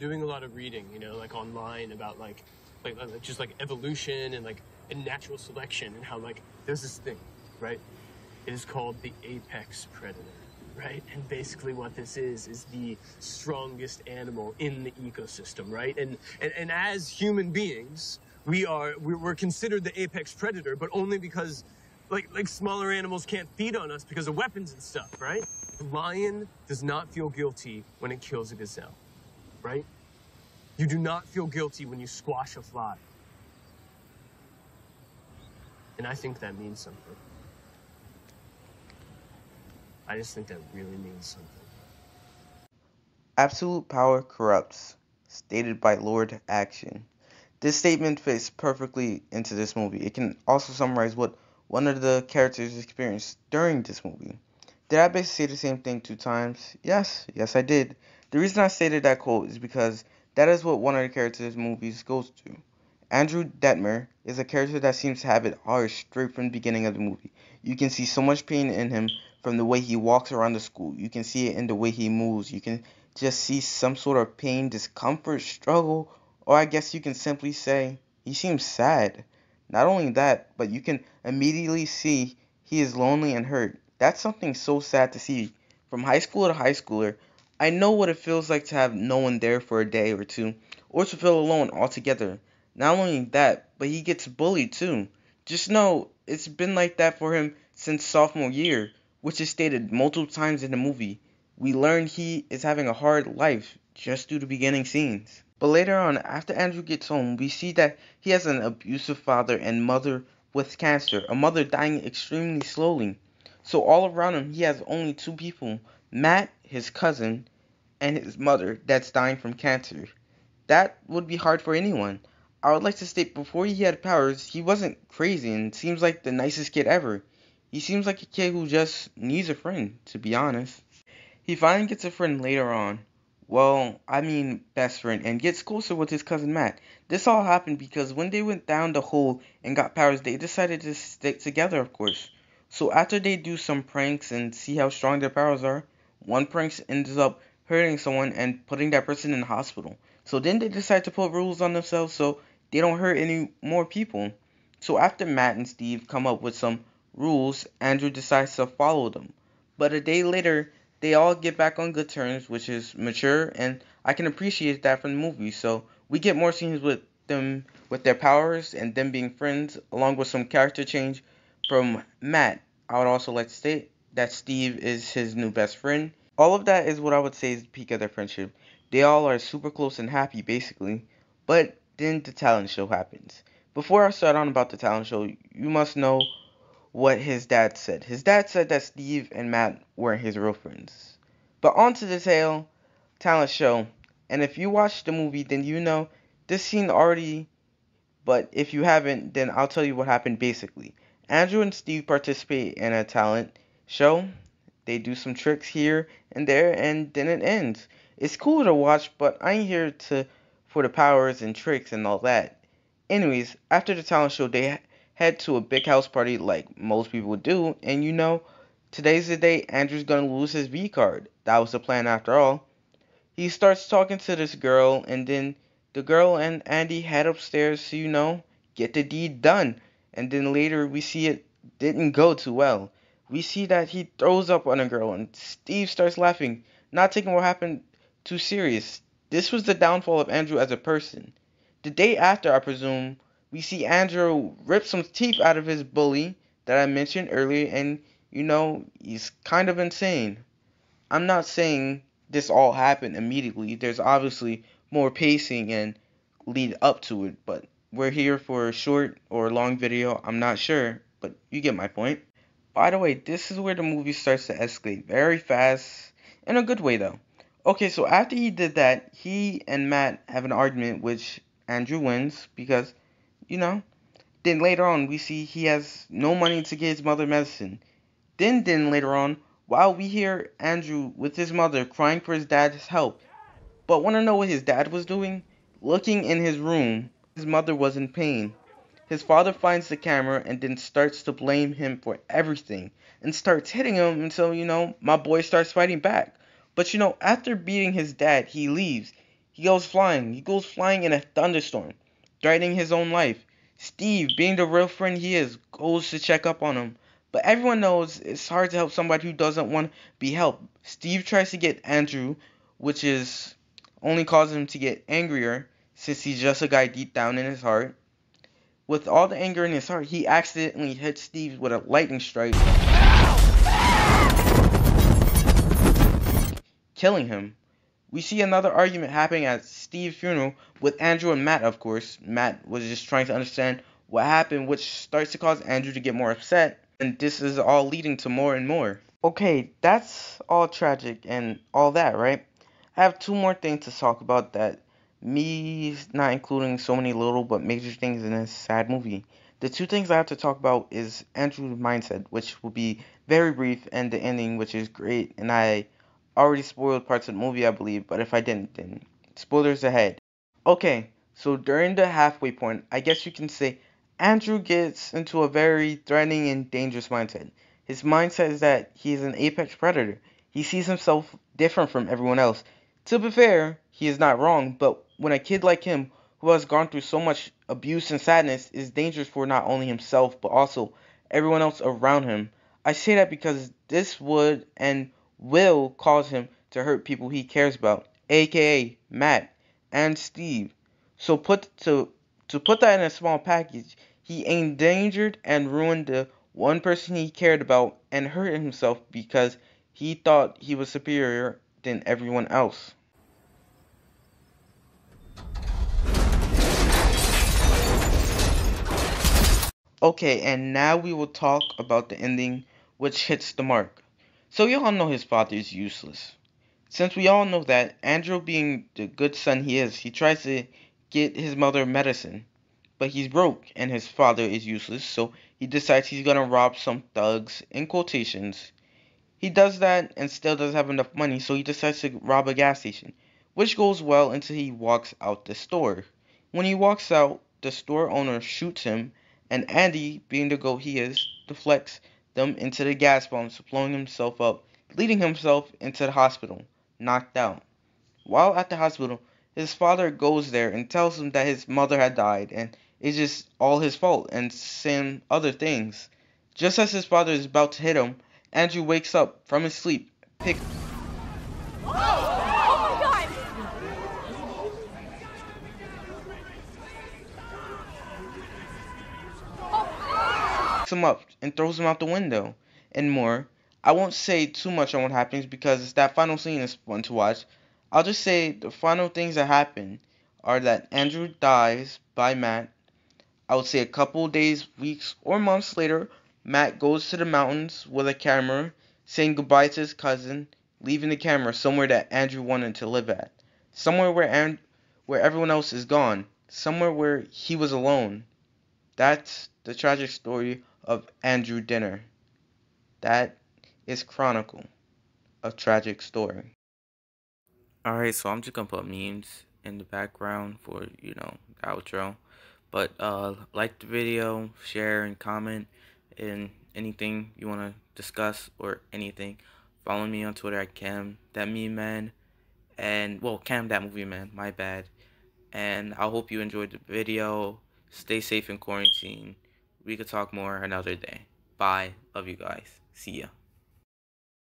doing a lot of reading, you know, like online about like, like, like just like evolution and like and natural selection and how like there's this thing, right? It is called the apex predator, right? And basically what this is is the strongest animal in the ecosystem, right? And and, and as human beings, we are we're considered the apex predator, but only because like like smaller animals can't feed on us because of weapons and stuff, right? The lion does not feel guilty when it kills a gazelle, right? You do not feel guilty when you squash a fly. And I think that means something. I just think that really means something. Absolute power corrupts, stated by Lord Acton. This statement fits perfectly into this movie. It can also summarize what one of the characters experienced during this movie. Did I basically say the same thing two times? Yes, yes I did. The reason I stated that quote is because that is what one of the characters' movies goes to. Andrew Detmer is a character that seems to have it hard straight from the beginning of the movie. You can see so much pain in him from the way he walks around the school. You can see it in the way he moves. You can just see some sort of pain, discomfort, struggle, or I guess you can simply say he seems sad. Not only that, but you can immediately see he is lonely and hurt. That's something so sad to see. From high school to high schooler, I know what it feels like to have no one there for a day or two, or to feel alone altogether. Not only that, but he gets bullied too. Just know it's been like that for him since sophomore year, which is stated multiple times in the movie. We learn he is having a hard life just through the beginning scenes. But later on, after Andrew gets home, we see that he has an abusive father and mother with cancer, a mother dying extremely slowly. So all around him, he has only two people Matt, his cousin, and his mother that's dying from cancer. That would be hard for anyone. I would like to state before he had powers, he wasn't crazy and seems like the nicest kid ever. He seems like a kid who just needs a friend, to be honest. He finally gets a friend later on well, I mean best friend, and gets closer with his cousin Matt. This all happened because when they went down the hole and got powers, they decided to stick together, of course. So after they do some pranks and see how strong their powers are, one prank ends up hurting someone and putting that person in the hospital. So then they decide to put rules on themselves so they don't hurt any more people. So after Matt and Steve come up with some rules, Andrew decides to follow them. But a day later, they all get back on good terms, which is mature, and I can appreciate that from the movie. So we get more scenes with them with their powers and them being friends, along with some character change from Matt. I would also like to state that Steve is his new best friend. All of that is what I would say is the peak of their friendship. They all are super close and happy, basically. But then the talent show happens. Before I start on about the talent show, you must know what his dad said. His dad said that Steve and Matt weren't his real friends. But on to the tale, talent show. And if you watched the movie, then you know this scene already. But if you haven't, then I'll tell you what happened basically. Andrew and Steve participate in a talent show. They do some tricks here and there, and then it ends. It's cool to watch, but I ain't here to for the powers and tricks and all that. Anyways, after the talent show, they head to a big house party like most people do, and you know, today's the day Andrew's gonna lose his V card. That was the plan after all. He starts talking to this girl, and then the girl and Andy head upstairs to, you know, get the deed done. And then later we see it didn't go too well. We see that he throws up on a girl, and Steve starts laughing, not taking what happened too serious. This was the downfall of Andrew as a person. The day after, I presume, we see Andrew rip some teeth out of his bully that I mentioned earlier, and you know, he's kind of insane. I'm not saying this all happened immediately. There's obviously more pacing and lead up to it, but we're here for a short or long video. I'm not sure, but you get my point. By the way, this is where the movie starts to escalate very fast, in a good way though. Okay, so after he did that, he and Matt have an argument, which Andrew wins because you know. Then later on, we see he has no money to get his mother medicine. Then, then later on, while we hear Andrew with his mother crying for his dad's help, but want to know what his dad was doing? Looking in his room, his mother was in pain. His father finds the camera and then starts to blame him for everything and starts hitting him until, you know, my boy starts fighting back. But, you know, after beating his dad, he leaves. he goes flying. He goes flying in a thunderstorm, threatening his own life. Steve, being the real friend he is, goes to check up on him. But everyone knows it's hard to help somebody who doesn't want to be helped. Steve tries to get Andrew, which is only causes him to get angrier since he's just a guy deep down in his heart. With all the anger in his heart, he accidentally hits Steve with a lightning strike, killing him. We see another argument happening at Steve's funeral with Andrew and Matt, of course. Matt was just trying to understand what happened, which starts to cause Andrew to get more upset, and this is all leading to more and more. Okay, that's all tragic and all that, right? I have two more things to talk about that me not including so many little but major things in this sad movie. The two things I have to talk about is Andrew's mindset, which will be very brief, and the ending, which is great, and I already spoiled parts of the movie, I believe, but if I didn't, then spoilers ahead. Okay, so during the halfway point, I guess you can say Andrew gets into a very threatening and dangerous mindset. His mindset is that he is an apex predator. He sees himself different from everyone else. To be fair, he is not wrong, but when a kid like him, who has gone through so much abuse and sadness, is dangerous for not only himself, but also everyone else around him, I say that because this would and will cause him to hurt people he cares about, aka Matt and Steve. So put to to put that in a small package, he endangered and ruined the one person he cared about and hurt himself because he thought he was superior than everyone else. Okay, and now we will talk about the ending, which hits the mark. So you all know his father is useless. Since we all know that, Andrew being the good son he is, he tries to get his mother medicine. But he's broke and his father is useless, so he decides he's gonna rob some thugs, in quotations. He does that and still doesn't have enough money, so he decides to rob a gas station, which goes well until he walks out the store. When he walks out, the store owner shoots him, and Andy, being the goat he is, deflects them into the gas bombs, blowing himself up, leading himself into the hospital, knocked out. While at the hospital, his father goes there and tells him that his mother had died and it's just all his fault and some other things. Just as his father is about to hit him, Andrew wakes up from his sleep, picks him up and throws him out the window and more. I won't say too much on what happens because it's that final scene is fun to watch. I'll just say the final things that happen are that Andrew dies by Matt. I would say a couple days, weeks, or months later, Matt goes to the mountains with a camera, saying goodbye to his cousin, leaving the camera somewhere that Andrew wanted to live at. Somewhere where and where everyone else is gone. Somewhere where he was alone. That's the tragic story of Andrew Detmer. That is Chronicle, a tragic story. Alright, so I'm just gonna put memes in the background for, you know, outro. But uh like the video, share and comment and anything you wanna discuss or anything. Follow me on Twitter at Cam that meme man and well Cam that movie man, my bad. And I hope you enjoyed the video. Stay safe in quarantine. We could talk more another day. Bye. Love you guys. See ya.